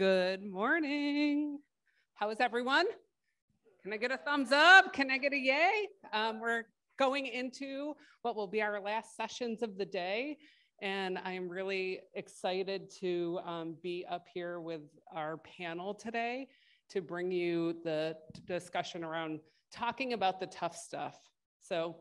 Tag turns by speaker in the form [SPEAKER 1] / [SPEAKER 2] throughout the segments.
[SPEAKER 1] Good morning. How is everyone? Can I get a thumbs up? Can I get a yay? Um, we're going into what will be our last sessions of the day. And I am really excited to um, be up here with our panel today to bring you the discussion around talking about the tough stuff. So,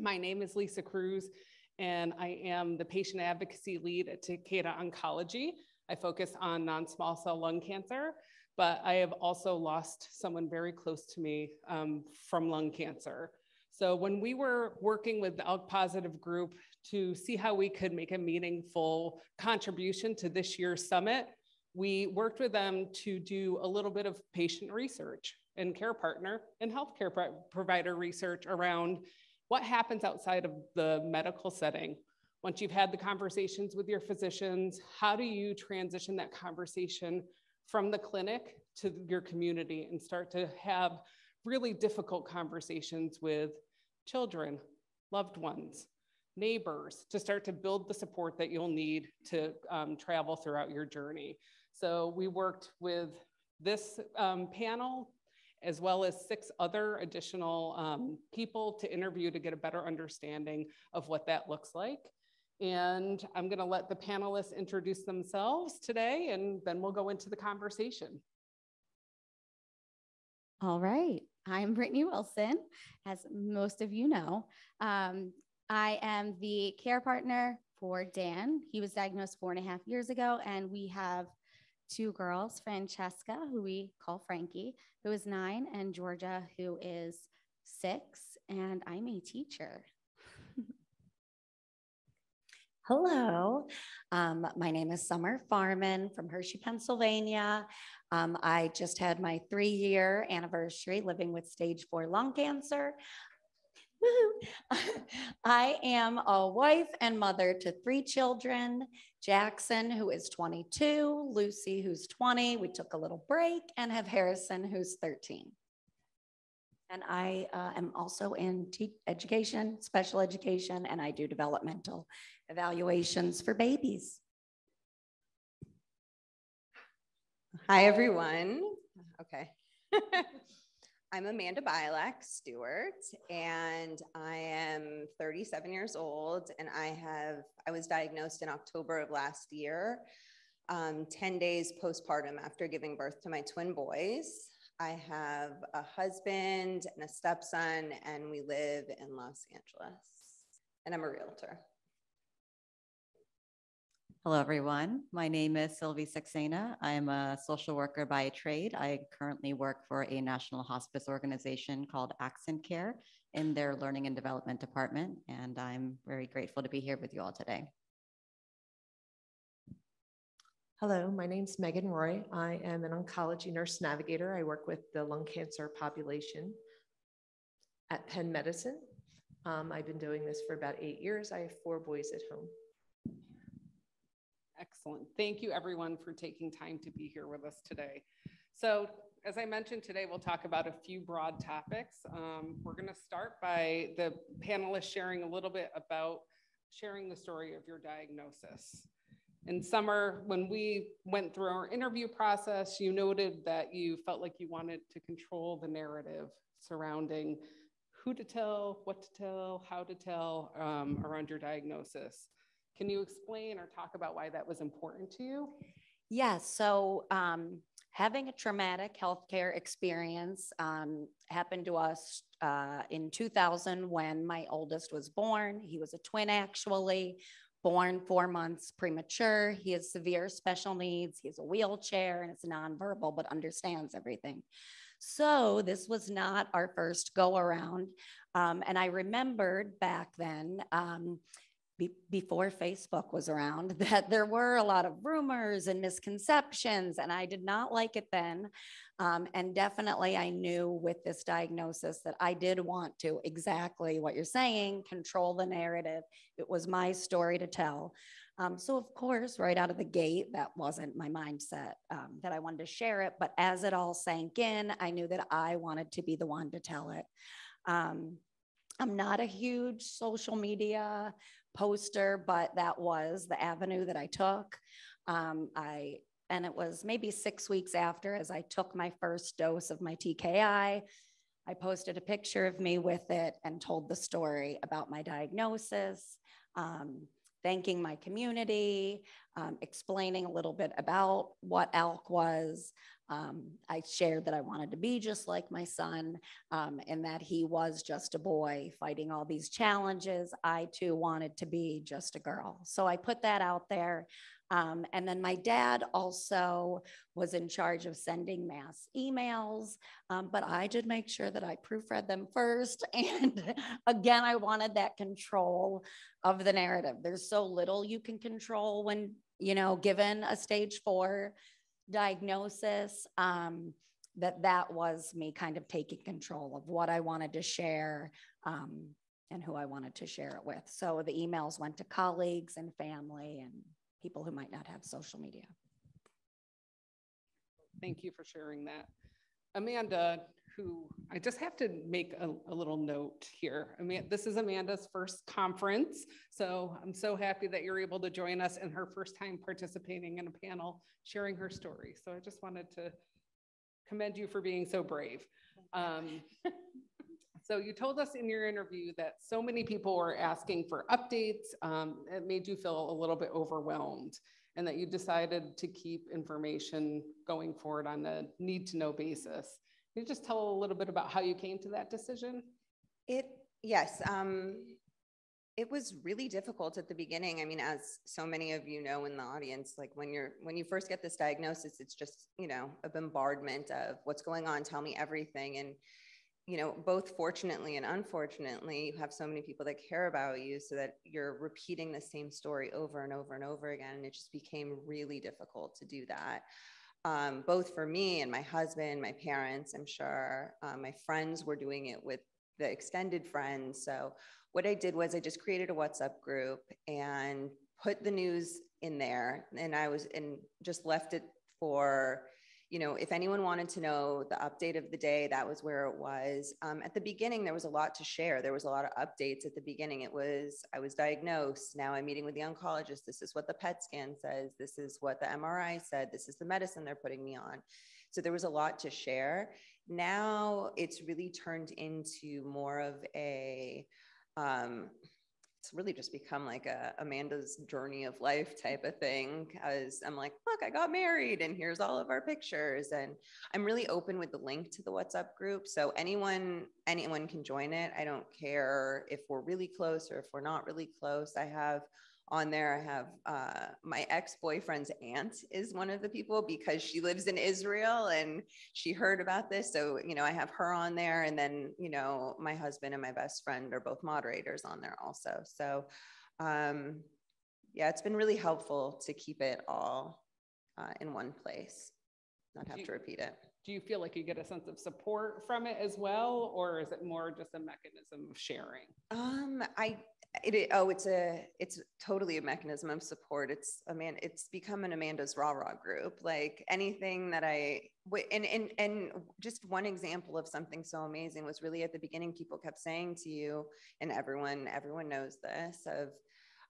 [SPEAKER 1] my name is Lisa Cruz, and I am the patient advocacy lead at Takeda Oncology. I focus on non-small cell lung cancer, but I have also lost someone very close to me um, from lung cancer. So when we were working with the ALK positive group to see how we could make a meaningful contribution to this year's summit, we worked with them to do a little bit of patient research and care partner and healthcare pro provider research around what happens outside of the medical setting once you've had the conversations with your physicians, how do you transition that conversation from the clinic to your community and start to have really difficult conversations with children, loved ones, neighbors to start to build the support that you'll need to um, travel throughout your journey. So we worked with this um, panel as well as six other additional um, people to interview to get a better understanding of what that looks like. And I'm going to let the panelists introduce themselves today, and then we'll go into the conversation.
[SPEAKER 2] All right. I'm Brittany Wilson, as most of you know. Um, I am the care partner for Dan. He was diagnosed four and a half years ago, and we have two girls, Francesca, who we call Frankie, who is nine, and Georgia, who is six, and I'm a teacher.
[SPEAKER 3] Hello, um, my name is Summer Farmen from Hershey, Pennsylvania. Um, I just had my three year anniversary living with stage four lung cancer. I am a wife and mother to three children Jackson, who is 22, Lucy, who's 20. We took a little break, and have Harrison, who's 13. And I uh, am also in education, special education, and I do developmental evaluations for babies.
[SPEAKER 4] Hi, everyone. Okay. I'm Amanda Bialack Stewart, and I am 37 years old, and I have I was diagnosed in October of last year, um, 10 days postpartum after giving birth to my twin boys. I have a husband and a stepson, and we live in Los Angeles. And I'm a realtor.
[SPEAKER 5] Hello, everyone. My name is Silvi Saxena. I'm a social worker by trade. I currently work for a national hospice organization called Accentcare in their learning and development department, and I'm very grateful to be here with you all today.
[SPEAKER 6] Hello, my name is Megan Roy. I am an oncology nurse navigator. I work with the lung cancer population at Penn Medicine. Um, I've been doing this for about eight years. I have four boys at home.
[SPEAKER 1] Excellent. Thank you everyone for taking time to be here with us today. So as I mentioned today, we'll talk about a few broad topics. Um, we're gonna start by the panelists sharing a little bit about sharing the story of your diagnosis. In summer, when we went through our interview process, you noted that you felt like you wanted to control the narrative surrounding who to tell, what to tell, how to tell um, around your diagnosis. Can you explain or talk about why that was important to you?
[SPEAKER 3] Yes. So, um, having a traumatic healthcare experience um, happened to us uh, in 2000 when my oldest was born. He was a twin, actually born four months premature. He has severe special needs. He has a wheelchair and it's nonverbal, but understands everything. So this was not our first go around. Um, and I remembered back then, um, be- before Facebook was around, that there were a lot of rumors and misconceptions, and I did not like it then. Um, and definitely, I knew with this diagnosis that I did want to exactly what you're saying control the narrative. It was my story to tell. Um, so, of course, right out of the gate, that wasn't my mindset um, that I wanted to share it. But as it all sank in, I knew that I wanted to be the one to tell it. Um, I'm not a huge social media poster, but that was the avenue that I took. Um, I And it was maybe six weeks after, as I took my first dose of my TKI, I posted a picture of me with it and told the story about my diagnosis, um, thanking my community, um, explaining a little bit about what ALK was. Um, I shared that I wanted to be just like my son um, and that he was just a boy fighting all these challenges. I too wanted to be just a girl. So I put that out there. Um, and then my dad also was in charge of sending mass emails, um, but I did make sure that I proofread them first. And again, I wanted that control of the narrative. There's so little you can control when, you know, given a stage four diagnosis. Um, that that was me kind of taking control of what I wanted to share um, and who I wanted to share it with. So the emails went to colleagues and family and people who might not have social media.
[SPEAKER 1] Thank you for sharing that. Amanda, who I just have to make a, a, little note here. I mean, this is Amanda's first conference, so I'm so happy that you're able to join us in her first time participating in a panel, sharing her story. So I just wanted to commend you for being so brave. Um, so you told us in your interview that so many people were asking for updates. Um, it made you feel a little bit overwhelmed and that you decided to keep information going forward on a need to know basis. Can you just tell a little bit about how you came to that decision?
[SPEAKER 4] It, yes. Um, it was really difficult at the beginning. I mean, as so many of you know in the audience, like when you're when you first get this diagnosis, it's just you know a bombardment of what's going on. Tell me everything, and you know, both fortunately and unfortunately, you have so many people that care about you so that you're repeating the same story over and over and over again. And it just became really difficult to do that. Um, both for me and my husband, my parents, I'm sure. Um, my friends were doing it with the extended friends. So what I did was I just created a WhatsApp group and put the news in there. And I was and just left it for you know, if anyone wanted to know the update of the day, that was where it was. Um, at the beginning, there was a lot to share. There was a lot of updates at the beginning. It was, I was diagnosed. Now I'm meeting with the oncologist. This is what the PET scan says. This is what the MRI said. This is the medicine they're putting me on. So there was a lot to share. Now it's really turned into more of a, um, it's really just become like a Amanda's journey of life type of thing. As I'm like, look, I got married and here's all of our pictures. And I'm really open with the link to the WhatsApp group. So anyone, anyone can join it. I don't care if we're really close or if we're not really close. I have on there. I have uh, my ex boyfriend's aunt is one of the people because she lives in Israel and she heard about this. So, you know, I have her on there. And then, you know, my husband and my best friend are both moderators on there also. So, um, yeah, it's been really helpful to keep it all uh, in one place, not have you, to repeat it.
[SPEAKER 1] Do you feel like you get a sense of support from it as well, or is it more just a mechanism of sharing?
[SPEAKER 4] Um, I it, oh, it's a, it's totally a mechanism of support. It's a man, it's become an Amanda's Raw Raw group. Like anything that I, and, and, and just one example of something so amazing was really at the beginning, people kept saying to you and everyone, everyone knows this of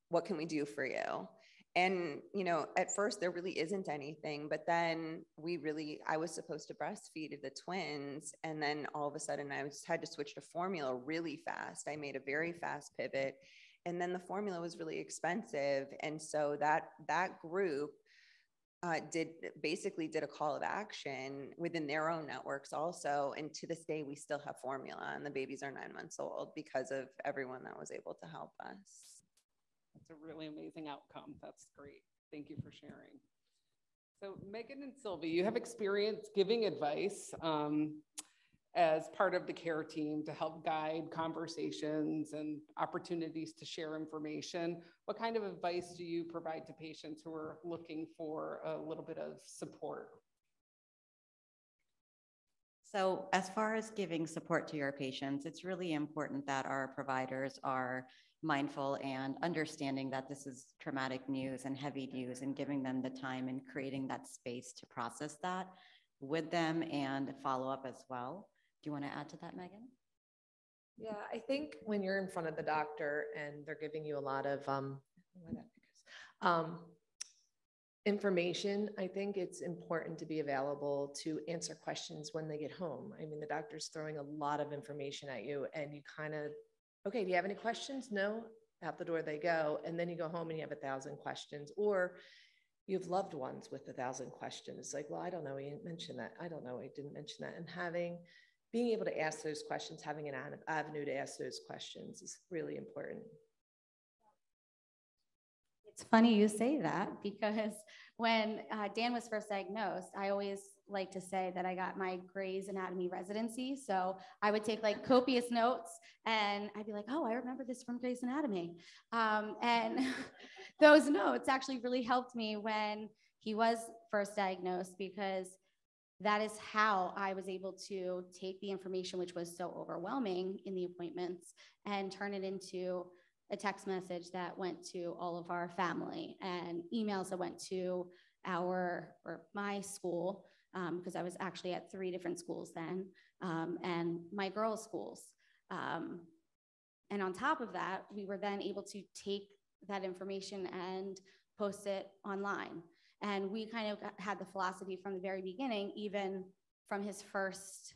[SPEAKER 4] what can we do for you? And, you know, at first there really isn't anything, but then we really, I was supposed to breastfeed the twins. And then all of a sudden I just had to switch to formula really fast. I made a very fast pivot. And then the formula was really expensive. And so that, that group, uh, did basically did a call of action within their own networks also and to this day we still have formula and the babies are nine months old because of everyone that was able to help us
[SPEAKER 1] that's a really amazing outcome. That's great. Thank you for sharing. So Megan and Silvi, you have experience giving advice um, as part of the care team to help guide conversations and opportunities to share information. What kind of advice do you provide to patients who are looking for a little bit of support?
[SPEAKER 5] So as far as giving support to your patients, it's really important that our providers are mindful and understanding that this is traumatic news and heavy news and giving them the time and creating that space to process that with them and follow up as well. Do you want to add to that, Megan?
[SPEAKER 6] Yeah, I think when you're in front of the doctor and they're giving you a lot of um, um information, I think it's important to be available to answer questions when they get home. I mean, the doctor's throwing a lot of information at you, and you kind of, okay, do you have any questions? No, out the door they go. And then you go home and you have a thousand questions, or you have loved ones with a thousand questions. It's like, well, I don't know, he didn't mention that. I don't know, he didn't mention that. And having, being able to ask those questions, having an avenue to ask those questions is really important.
[SPEAKER 2] It's funny you say that because when uh, Dan was first diagnosed, I always like to say that I got my Grey's Anatomy residency. So I would take like copious notes and I'd be like, oh, I remember this from Grey's Anatomy. Um, and those notes actually really helped me when he was first diagnosed because that is how I was able to take the information, which was so overwhelming in the appointments, and turn it into a text message that went to all of our family and emails that went to our or my school because um, I was actually at three different schools then um, and my girls' schools. Um, and on top of that, we were then able to take that information and post it online. And we kind of had the philosophy from the very beginning, even from his first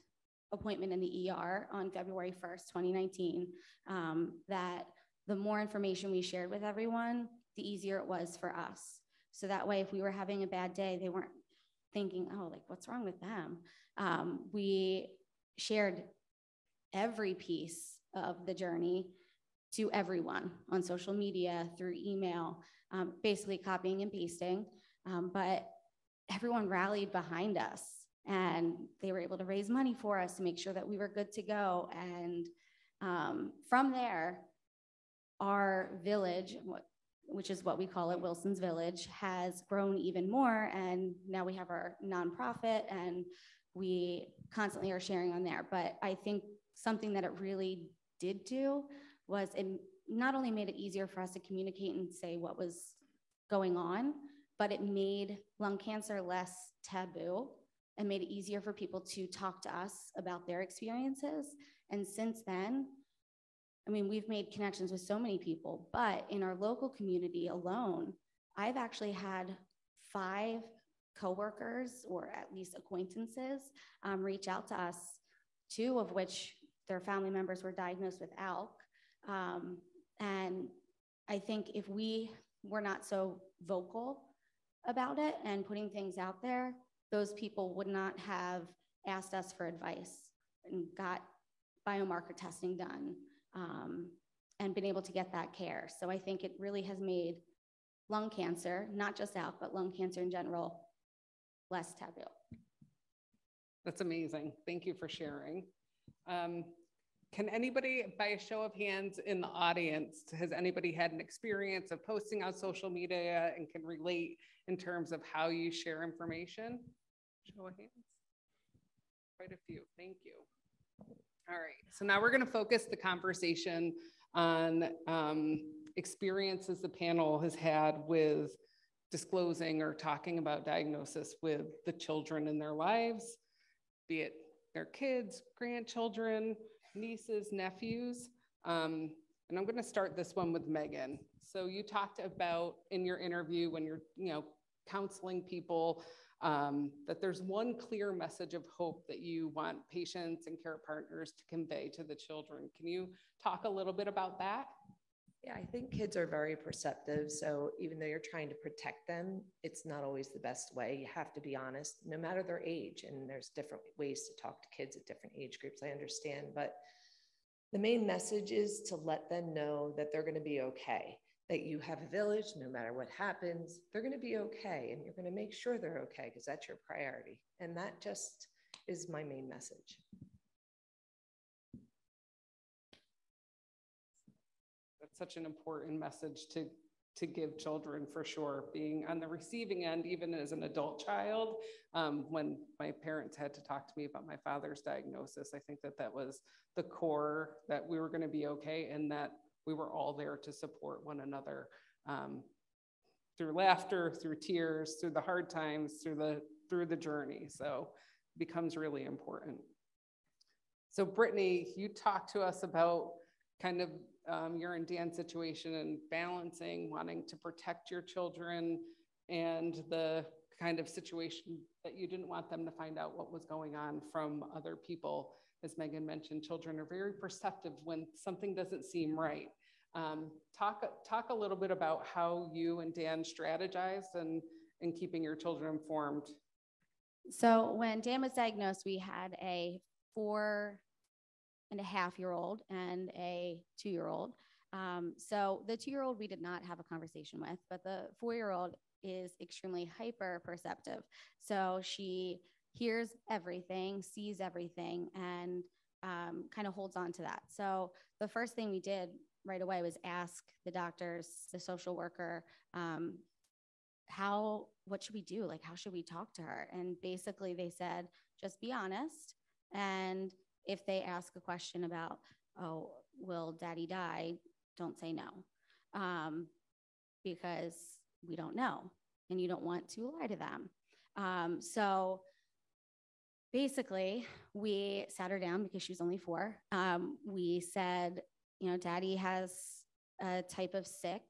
[SPEAKER 2] appointment in the ER on February 1st, 2019, um, that the more information we shared with everyone, the easier it was for us. So that way, if we were having a bad day, they weren't thinking, oh, like, what's wrong with them? Um, we shared every piece of the journey to everyone on social media, through email, um, basically copying and pasting. Um, but everyone rallied behind us and they were able to raise money for us to make sure that we were good to go. And um, from there, our village, which is what we call it, Wilson's Village, has grown even more. And now we have our nonprofit and we constantly are sharing on there. But I think something that it really did do was it not only made it easier for us to communicate and say what was going on, but it made lung cancer less taboo and made it easier for people to talk to us about their experiences. And since then, I mean, we've made connections with so many people, but in our local community alone, I've actually had five coworkers or at least acquaintances um, reach out to us, two of which their family members were diagnosed with ALK. Um, and I think if we were not so vocal about it and putting things out there, those people would not have asked us for advice and got biomarker testing done um, and been able to get that care. So I think it really has made lung cancer, not just ALK, but lung cancer in general, less taboo.
[SPEAKER 1] That's amazing. Thank you for sharing. Um, can anybody, by a show of hands in the audience, has anybody had an experience of posting on social media and can relate in terms of how you share information? Show of hands. Quite a few. Thank you. All right, so now we're going to focus the conversation on um, experiences the panel has had with disclosing or talking about diagnosis with the children in their lives, be it their kids, grandchildren, nieces, nephews. Um, and I'm going to start this one with Megan. So you talked about in your interview when you're, you know, counseling people um, that there's one clear message of hope that you want patients and care partners to convey to the children. Can you talk a little bit about that?
[SPEAKER 6] Yeah, I think kids are very perceptive. So even though you're trying to protect them, it's not always the best way. You have to be honest, no matter their age. And there's different ways to talk to kids at different age groups, I understand. But the main message is to let them know that they're going to be okay that you have a village, no matter what happens, they're going to be okay. And you're going to make sure they're okay because that's your priority. And that just is my main message.
[SPEAKER 1] Such an important message to, to give children for sure. Being on the receiving end, even as an adult child, um, when my parents had to talk to me about my father's diagnosis, I think that that was the core that we were going to be okay and that we were all there to support one another um, through laughter, through tears, through the hard times, through the through the journey. So it becomes really important. So Brittany, you talked to us about kind of um, your and Dan's situation and balancing wanting to protect your children and the kind of situation that you didn't want them to find out what was going on from other people. As Megan mentioned, children are very perceptive when something doesn't seem right. Um, talk, talk a little bit about how you and Dan strategized and in keeping your children informed.
[SPEAKER 2] So when Dan was diagnosed, we had a four and a half year old and a two year old. Um, so the two year old we did not have a conversation with, but the four year old is extremely hyper perceptive. So she hears everything, sees everything, and um, kind of holds on to that. So the first thing we did right away was ask the doctors, the social worker, um, how, what should we do? Like, how should we talk to her? And basically, they said, just be honest. And if they ask a question about, oh, will daddy die? Don't say no. Um, because we don't know and you don't want to lie to them. Um, so basically, we sat her down because she was only four. Um, we said, you know, daddy has a type of sick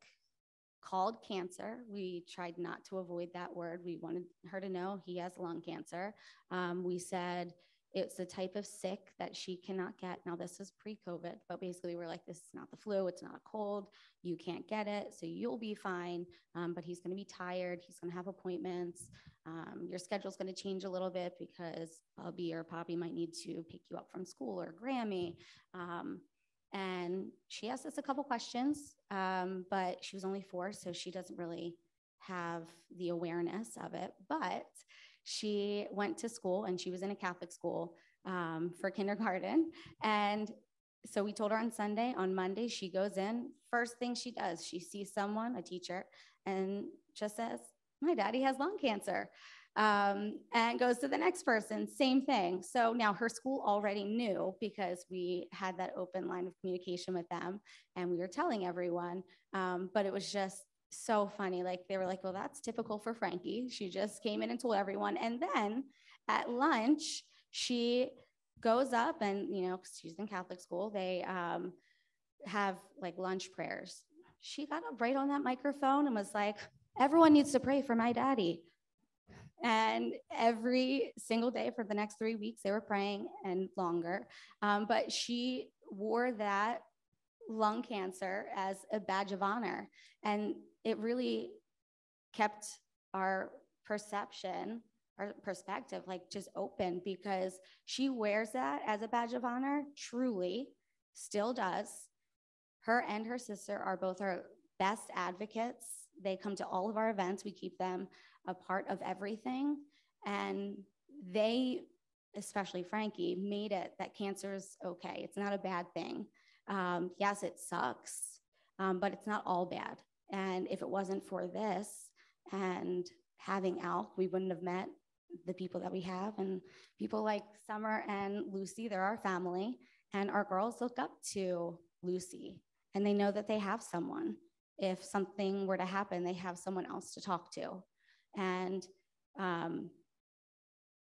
[SPEAKER 2] called cancer. We tried not to avoid that word. We wanted her to know he has lung cancer. Um, we said, it's a type of sick that she cannot get. Now, this is pre COVID, but basically, we're like, this is not the flu. It's not a cold. You can't get it. So you'll be fine. Um, but he's going to be tired. He's going to have appointments. Um, your schedule's going to change a little bit because Bubby or Poppy might need to pick you up from school or Grammy. Um, and she asked us a couple questions, um, but she was only four, so she doesn't really have the awareness of it. But she went to school and she was in a Catholic school um, for kindergarten. And so we told her on Sunday, on Monday, she goes in. First thing she does, she sees someone, a teacher, and just says, My daddy has lung cancer. Um, and goes to the next person, same thing. So now her school already knew because we had that open line of communication with them and we were telling everyone. Um, but it was just so funny. Like they were like, well, that's typical for Frankie. She just came in and told everyone. And then at lunch, she goes up and, you know, she's in Catholic school, they um, have like lunch prayers. She got up right on that microphone and was like, everyone needs to pray for my daddy. And every single day for the next three weeks, they were praying and longer. Um, but she wore that lung cancer as a badge of honor. And it really kept our perception our perspective like just open because she wears that as a badge of honor truly still does. Her and her sister are both our best advocates. They come to all of our events. We keep them a part of everything. And they especially frankie made it that cancer is okay. It's not a bad thing. Um, yes it sucks um, but it's not all bad and if it wasn't for this and having ALK, we wouldn't have met the people that we have. And people like Summer and Lucy, they're our family. And our girls look up to Lucy and they know that they have someone. If something were to happen, they have someone else to talk to. And um,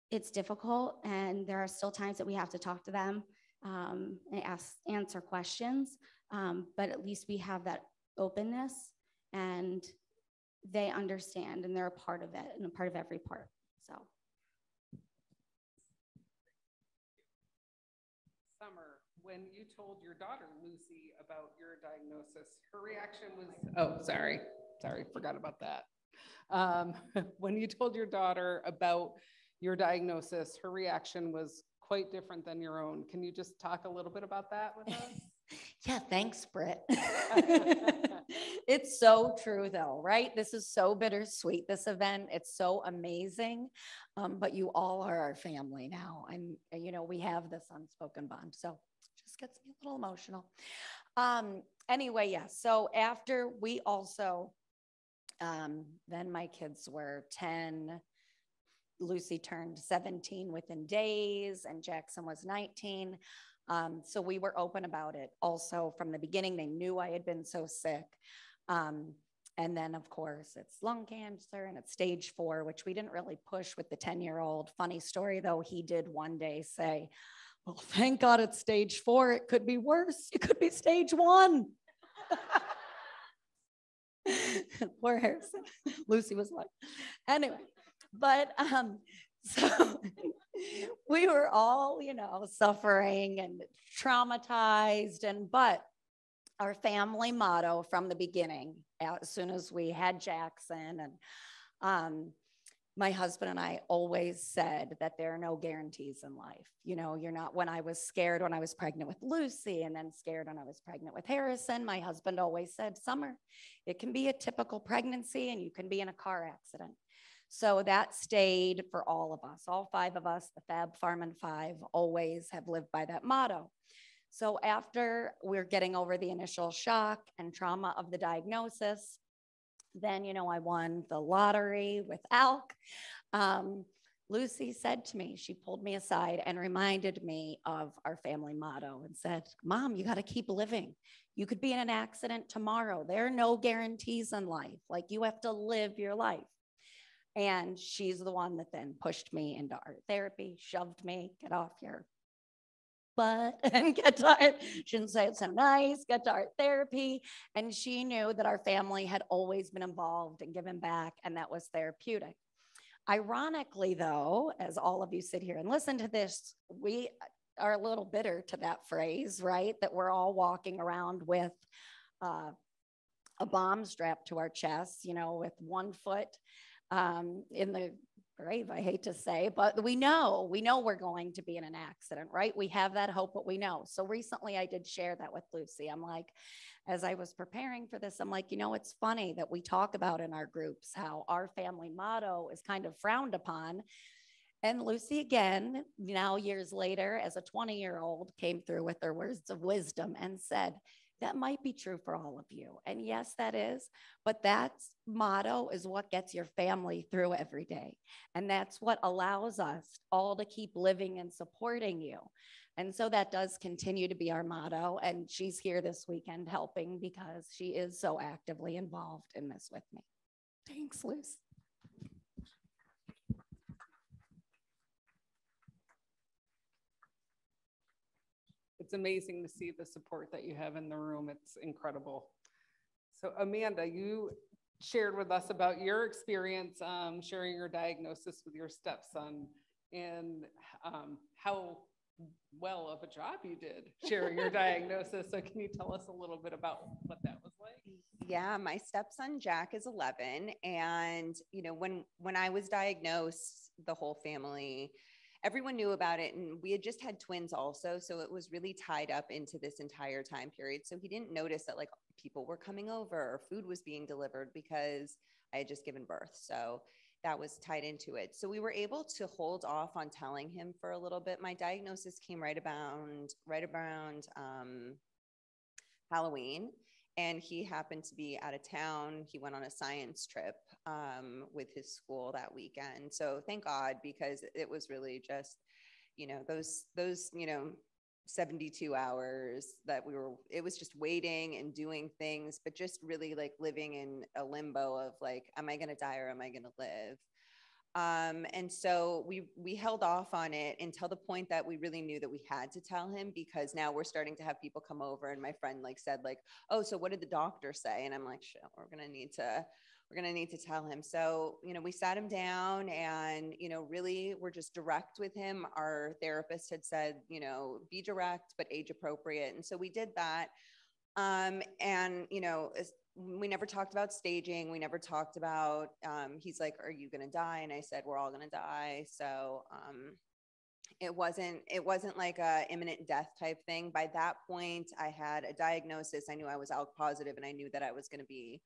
[SPEAKER 2] it's difficult, and there are still times that we have to talk to them um, and ask, answer questions. Um, but at least we have that openness and they understand and they're a part of it and a part of every part. So.
[SPEAKER 1] Summer, when you told your daughter Lucy about your diagnosis, her reaction was, oh, sorry, sorry, forgot about that. Um, when you told your daughter about your diagnosis, her reaction was quite different than your own. Can you just talk a little bit about that with us?
[SPEAKER 3] Yeah, thanks, Britt. it's so true, though, right? This is so bittersweet, this event. It's so amazing. Um, but you all are our family now. And, you know, we have this unspoken bond. So just gets me a little emotional. Um, anyway, yeah. So after we also, um, then my kids were 10. Lucy turned 17 within days, and Jackson was 19. Um, so we were open about it. Also, from the beginning, they knew I had been so sick. Um, and then, of course, it's lung cancer and it's stage four, which we didn't really push with the 10 year old. Funny story, though, he did one day say, Well, thank God it's stage four. It could be worse. It could be stage one. Poor Harrison. Lucy was like, anyway, but um, so we were all, you know, suffering and traumatized, and but our family motto from the beginning, as soon as we had Jackson and um, my husband and I always said that there are no guarantees in life. You know, you're not, when I was scared when I was pregnant with Lucy and then scared when I was pregnant with Harrison, my husband always said, Summer, it can be a typical pregnancy and you can be in a car accident. So that stayed for all of us, all five of us, the Fab Farmen Five always have lived by that motto. So after we're getting over the initial shock and trauma of the diagnosis, then, you know, I won the lottery with ALK. Um, Lucy said to me, she pulled me aside and reminded me of our family motto and said, Mom, you got to keep living. You could be in an accident tomorrow. There are no guarantees in life. Like you have to live your life. And she's the one that then pushed me into art therapy, shoved me, get off your butt and get to art. She didn't say it so nice, get to art therapy. And she knew that our family had always been involved and given back, and that was therapeutic. Ironically, though, as all of you sit here and listen to this, we are a little bitter to that phrase, right? That we're all walking around with uh, a bomb strapped to our chest, you know, with one foot um, in the grave, I hate to say, but we know, we know we're going to be in an accident, right? We have that hope, but we know. So recently I did share that with Lucy. I'm like, as I was preparing for this, I'm like, you know, it's funny that we talk about in our groups how our family motto is kind of frowned upon. And Lucy, again, now years later, as a 20 year old, came through with her words of wisdom and said, that might be true for all of you. And yes, that is. But that motto is what gets your family through every day. And that's what allows us all to keep living and supporting you. And so that does continue to be our motto. And she's here this weekend helping because she is so actively involved in this with me. Thanks, Liz.
[SPEAKER 1] It's amazing to see the support that you have in the room. It's incredible. So Amanda, you shared with us about your experience um, sharing your diagnosis with your stepson and um, how well of a job you did sharing your diagnosis. So can you tell us a little bit about what that was like?
[SPEAKER 4] Yeah, my stepson Jack is 11 and you know when when I was diagnosed the whole family everyone knew about it and we had just had twins also so it was really tied up into this entire time period. So he didn't notice that like people were coming over or food was being delivered because i had just given birth. So that was tied into it. So we were able to hold off on telling him for a little bit. My diagnosis came right around right around um, halloween and he happened to be out of town. He went on a science trip um, with his school that weekend. So thank God because it was really just, you know, those those you know 72 hours that we were it was just waiting and doing things but just really like living in a limbo of like am i going to die or am i going to live um, and so we we held off on it until the point that we really knew that we had to tell him because now we're starting to have people come over and my friend like said like oh so what did the doctor say? And i'm like shit we're gonna need to we're gonna need to tell him. So you know we sat him down and you know really we're just direct with him. Our therapist had said you know be direct but age appropriate. And so we did that um, and you know we never talked about staging. We never talked about, um, he's like, are you going to die? And I said, we're all going to die. So, um, it wasn't, it wasn't like a imminent death type thing. By that point, I had a diagnosis. I knew I was ALK positive and I knew that I was going to be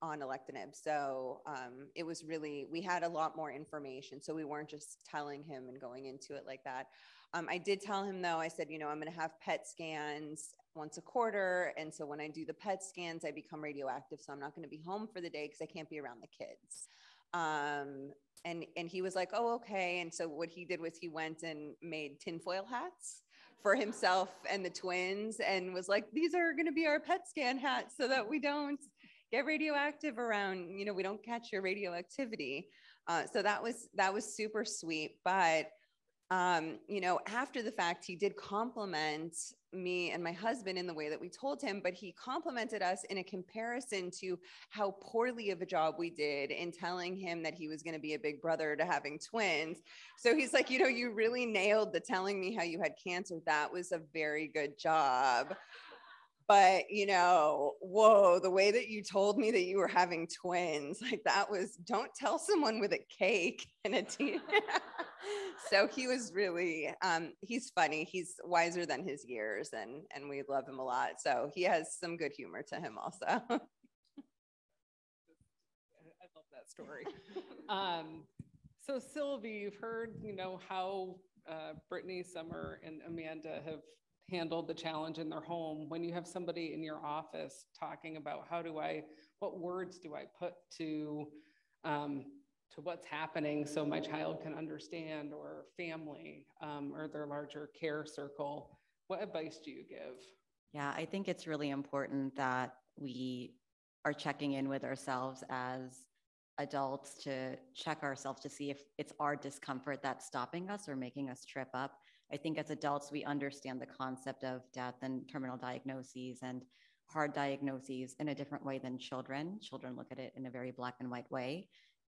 [SPEAKER 4] on alectinib. So, um, it was really, we had a lot more information. So we weren't just telling him and going into it like that. Um, I did tell him though, I said, you know, I'm going to have PET scans once a quarter. And so when I do the PET scans, I become radioactive. So I'm not going to be home for the day because I can't be around the kids. Um, and, and he was like, oh, okay. And so what he did was he went and made tinfoil hats for himself and the twins and was like, these are going to be our PET scan hats so that we don't get radioactive around, you know, we don't catch your radioactivity. Uh, so that was, that was super sweet. But um, you know, after the fact, he did compliment me and my husband in the way that we told him, but he complimented us in a comparison to how poorly of a job we did in telling him that he was going to be a big brother to having twins. So he's like, you know, you really nailed the telling me how you had cancer. That was a very good job but you know whoa the way that you told me that you were having twins like that was don't tell someone with a cake and a tea so he was really um, he's funny he's wiser than his years and and we love him a lot so he has some good humor to him also. I
[SPEAKER 1] love that story. Um, so Silvi you've heard you know how uh, brittany summer and amanda have handled the challenge in their home. When you have somebody in your office talking about how do i what words do i put to um, to what's happening so my child can understand or family um, or their larger care circle? What advice do you give?
[SPEAKER 5] Yeah i think it's really important that we are checking in with ourselves as adults to check ourselves to see if it's our discomfort that's stopping us or making us trip up I think as adults, we understand the concept of death and terminal diagnoses and hard diagnoses in a different way than children. Children look at it in a very black and white way.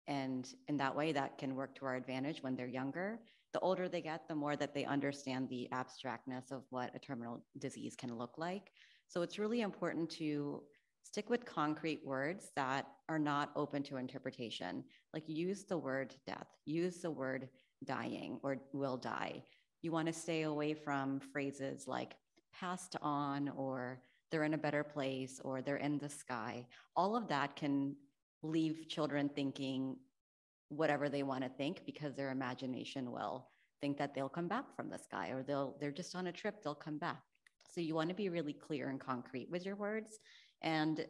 [SPEAKER 5] And in that way, that can work to our advantage when they're younger. The older they get, the more that they understand the abstractness of what a terminal disease can look like. So it's really important to stick with concrete words that are not open to interpretation. Like use the word death, use the word dying or will die. You want to stay away from phrases like passed on or they're in a better place or they're in the sky. All of that can leave children thinking whatever they want to think because their imagination will think that they'll come back from the sky or they'll they're just on a trip they'll come back so you want to be really clear and concrete with your words and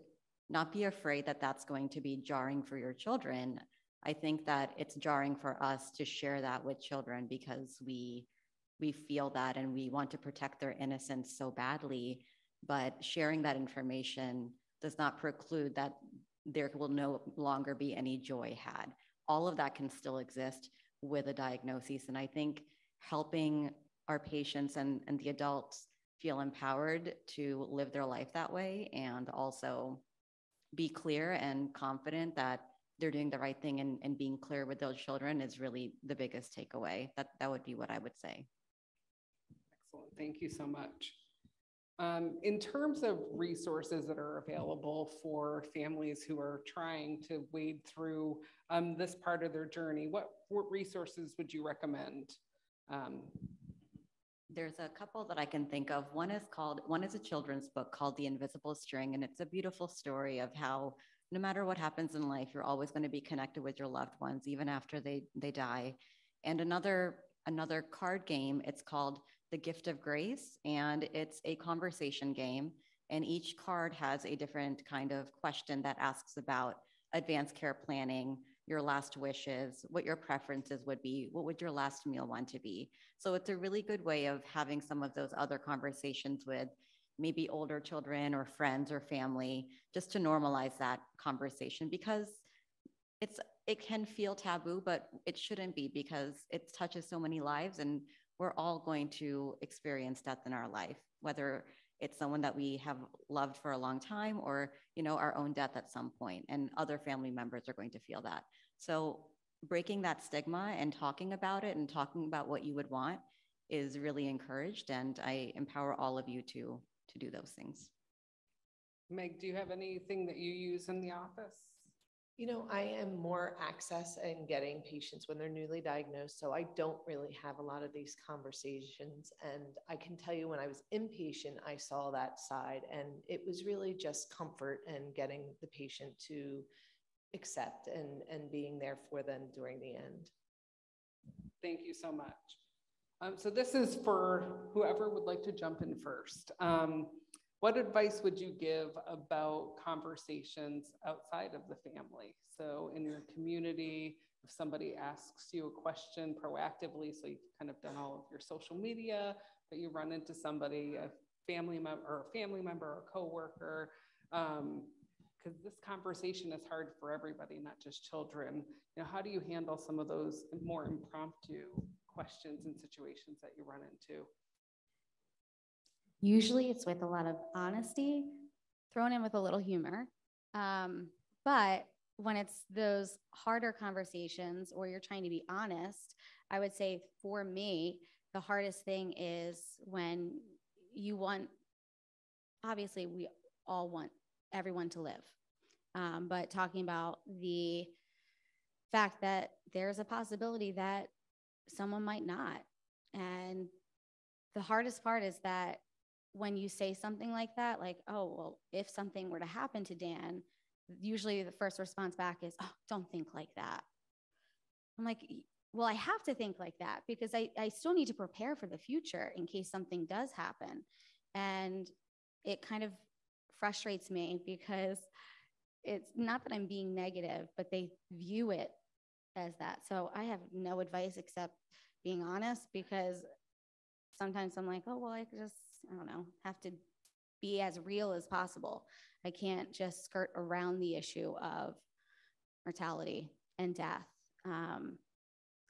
[SPEAKER 5] not be afraid that that's going to be jarring for your children i think that it's jarring for us to share that with children because we we feel that and we want to protect their innocence so badly. But sharing that information does not preclude that there will no longer be any joy had. All of that can still exist with a diagnosis. And I think helping our patients and, and the adults feel empowered to live their life that way and also be clear and confident that they're doing the right thing and, and being clear with those children is really the biggest takeaway. That that would be what I would say.
[SPEAKER 1] Excellent. Thank you so much. Um, in terms of resources that are available for families who are trying to wade through um, this part of their journey, what, what resources would you recommend? Um,
[SPEAKER 5] there's a couple that I can think of. One is called, one is a children's book called The Invisible String, and it's a beautiful story of how no matter what happens in life, you're always going to be connected with your loved ones, even after they, they die. And another, another card game, it's called the gift of grace, and it's a conversation game. And each card has a different kind of question that asks about advanced care planning, your last wishes, what your preferences would be, what would your last meal want to be. So it's a really good way of having some of those other conversations with maybe older children or friends or family, just to normalize that conversation because it's it can feel taboo, but it shouldn't be because it touches so many lives and we're all going to experience death in our life, whether it's someone that we have loved for a long time or you know our own death at some point and other family members are going to feel that. So breaking that stigma and talking about it and talking about what you would want is really encouraged and i empower all of you to to do those things.
[SPEAKER 1] Meg do you have anything that you use in the office
[SPEAKER 6] you know, I am more access and getting patients when they're newly diagnosed. So I don't really have a lot of these conversations. And I can tell you when I was inpatient, I saw that side. And it was really just comfort and getting the patient to accept and, and being there for them during the end.
[SPEAKER 1] Thank you so much. Um, so this is for whoever would like to jump in first. Um, what advice would you give about conversations outside of the family? So, in your community, if somebody asks you a question proactively, so you've kind of done all of your social media, but you run into somebody, a family member or a family member or a coworker, because um, this conversation is hard for everybody, not just children. You know, how do you handle some of those more impromptu questions and situations that you run into?
[SPEAKER 2] Usually it's with a lot of honesty, thrown in with a little humor. Um, but when it's those harder conversations or you're trying to be honest, I would say for me, the hardest thing is when you want, obviously, we all want everyone to live. Um, but talking about the fact that there's a possibility that someone might not. And the hardest part is that when you say something like that, like, oh, well, if something were to happen to Dan, usually the first response back is, oh, don't think like that. I'm like, well, I have to think like that because I, I still need to prepare for the future in case something does happen. And it kind of frustrates me because it's not that I'm being negative, but they view it as that. So I have no advice except being honest because sometimes I'm like, oh, well, I could just, I don't know, have to be as real as possible. I can't just skirt around the issue of mortality and death. Um,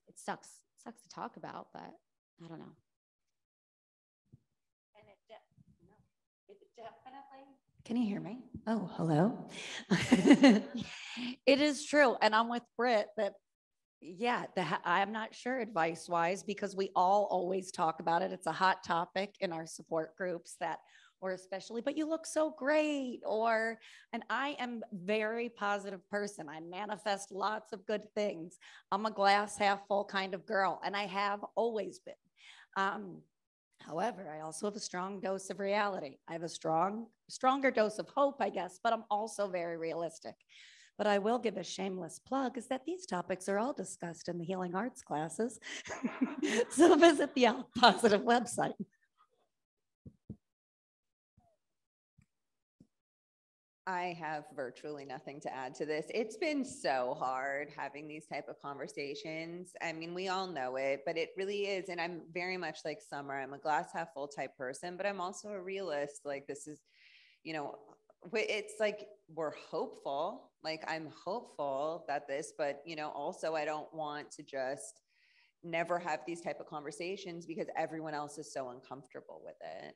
[SPEAKER 2] it sucks, sucks to talk about, but I don't know.
[SPEAKER 3] And it, de- no, it definitely. Can you hear me? Oh, hello. it is true. And I'm with Britt that, yeah, the, I'm not sure advice wise because we all always talk about it. It's a hot topic in our support groups that or especially, but you look so great. Or, and I am very positive person. I manifest lots of good things. I'm a glass half full kind of girl, and I have always been. Um, however, I also have a strong dose of reality. I have a strong, stronger dose of hope, I guess, but I'm also very realistic. But I will give a shameless plug is that these topics are all discussed in the healing arts classes. so visit the Positive website.
[SPEAKER 4] I have virtually nothing to add to this. It's been so hard having these type of conversations. I mean, we all know it, but it really is. And I'm very much like Summer. I'm a glass half full type person, but I'm also a realist. Like this is, you know, it's like we're hopeful. Like I'm hopeful that this, but you know, also I don't want to just never have these type of conversations because everyone else is so uncomfortable with it.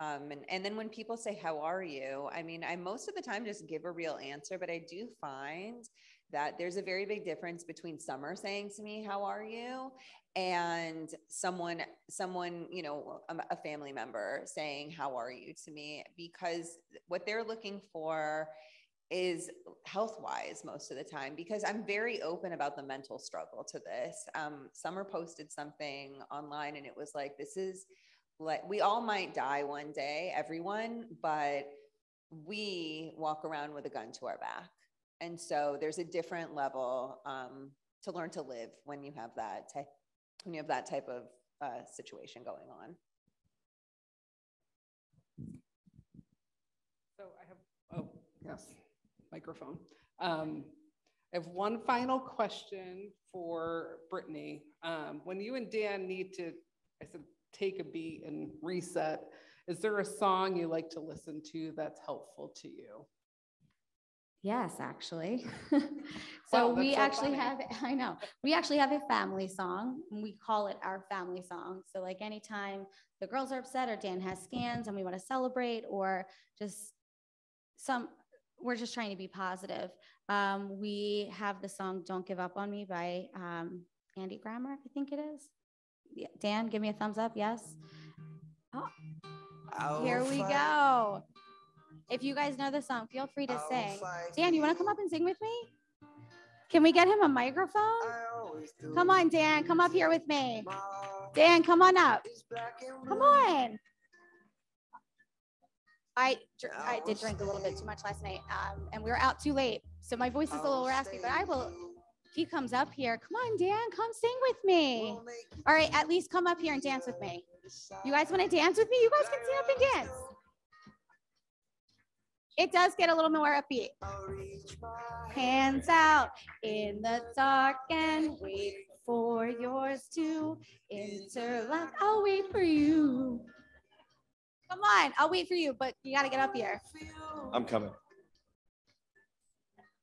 [SPEAKER 4] Um, and, and then when people say, How are you? I mean, I most of the time just give a real answer, but I do find that there's a very big difference between Summer saying to me, How are you? and someone, someone, you know, a, a family member saying, How are you to me? Because what they're looking for is health wise most of the time because I'm very open about the mental struggle to this. Um, Summer posted something online and it was like, This is like we all might die one day, everyone, but we walk around with a gun to our back. And so there's a different level um, to learn to live when you have that type, when you have that type of uh, situation going on.
[SPEAKER 1] So I have, oh, yes, microphone. Um, I have one final question for Brittany. Um, when you and Dan need to, I said, take a beat and reset, is there a song you like to listen to that's helpful to you?
[SPEAKER 2] Yes, actually. so wow, we so actually funny. have, I know, we actually have a family song and we call it our family song. So, like, anytime the girls are upset or Dan has scans and we want to celebrate or just some, we're just trying to be positive. Um, we have the song Don't Give Up on Me by um, Andy Grammer, I think it is. Dan, give me a thumbs up. Yes. Oh, here we go. If you guys know the song, feel free to sing. Dan, you want to come up and sing with me? Can we get him a microphone? Come on, Dan. Come up here with me. Dan, come on up. Come on. I I did drink a little bit too much last night, um, and we were out too late, so my voice is a little raspy. But I will he comes up here. Come on, Dan, come sing with me. All right, at least come up here and dance with me. You guys want to dance with me? You guys can stand up and dance. It does get a little more upbeat. Hands out in the dark and wait for yours to interlock. I'll wait for you. Come on, I'll wait for you, but you got to get up here.
[SPEAKER 7] I'm coming.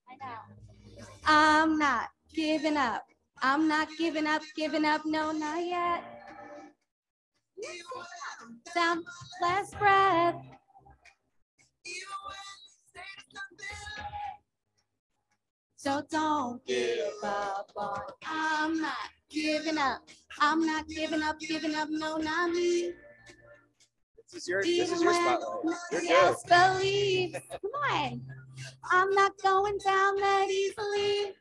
[SPEAKER 2] I know. I'm not giving up. I'm not giving up, giving up, no, not yet. Sound, last breath. So don't give up on, I'm not giving up. I'm not giving up, giving up, no, not me.
[SPEAKER 7] This is your, this is your spotlight. You're good.
[SPEAKER 2] Believe. Come on. I'm not going down that easily.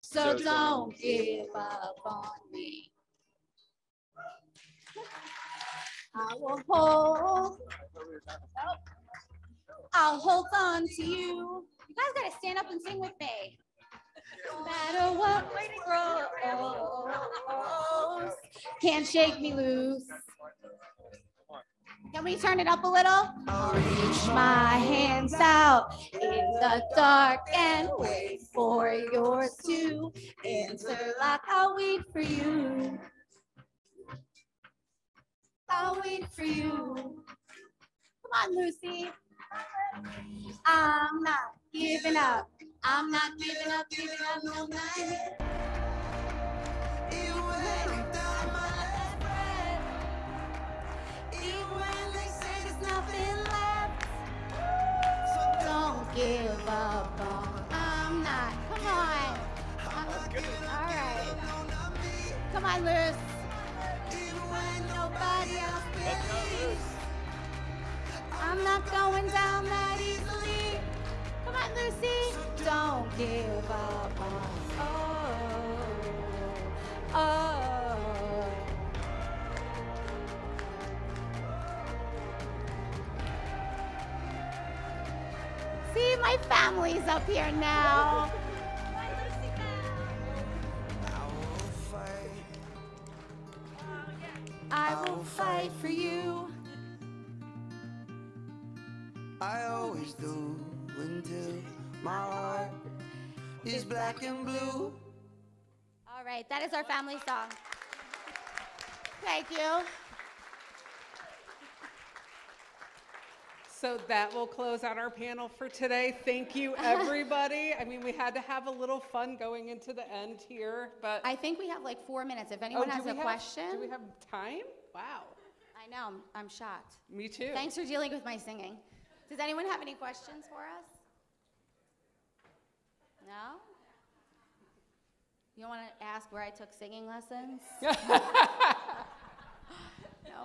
[SPEAKER 2] So
[SPEAKER 7] So-
[SPEAKER 2] don't give up on me. I will hold. I'll hold on to you. You guys gotta stand up and sing with me. No matter what grows, can't shake me loose. Can we turn it up a little? Reach my hands out in the dark and wait for yours to interlock. I'll wait for you. I'll wait for you. Come on, Lucy. I'm not giving up. I'm not giving up, giving up, no, give up on. I'm not. Come on. All right. Come on, when nobody else believes, I'm not going down that easily. Come on, Lucy. Don't give up on. My family's up here now. I will fight for you.
[SPEAKER 8] I always do until my heart is black and blue.
[SPEAKER 2] All right, that is our family song. Thank you.
[SPEAKER 1] So that will close out our panel for today. Thank you, everybody. I mean, we had to have a little fun going into the end here, but.
[SPEAKER 2] I think we have like four minutes. If
[SPEAKER 1] Oh,
[SPEAKER 2] anyone
[SPEAKER 1] do
[SPEAKER 2] has a
[SPEAKER 1] have-
[SPEAKER 2] question,
[SPEAKER 1] Do we have time? Wow,
[SPEAKER 2] I know, I'm, I'm shocked.
[SPEAKER 1] me too.
[SPEAKER 2] Thanks for dealing with my singing. Does anyone have any questions for us? No? You don't want to ask where I took singing lessons? no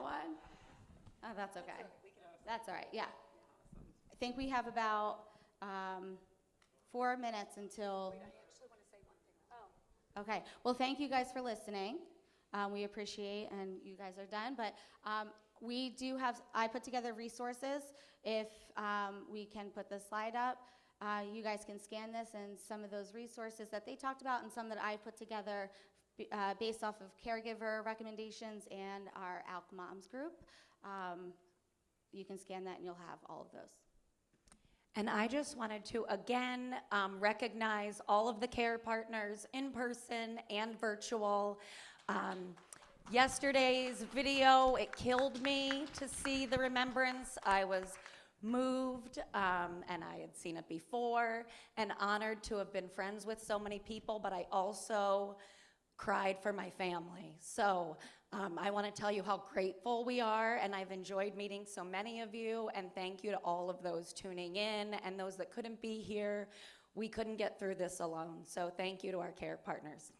[SPEAKER 2] one? Oh, that's okay. That's all right, yeah. I think we have about um, four minutes until. Oh, Okay, well, thank you guys for listening. Um, we appreciate, and you guys are done, but um, we do have, I put together resources. If um, we can put the slide up, uh, you guys can scan this and some of those resources that they talked about and some that I put together uh, based off of caregiver recommendations and our ALK Moms group. Um, you can scan that and you'll have all of those.
[SPEAKER 3] And I just wanted to again um, recognize all of the care partners in person and virtual. Um, yesterday's video, it killed me to see the remembrance. I was moved, um, and I had seen it before, and honored to have been friends with so many people, but I also cried for my family. So um, I want to tell you how grateful we are, and I've enjoyed meeting so many of you. And thank you to all of those tuning in and those that couldn't be here. We couldn't get through this alone. So thank you to our care partners.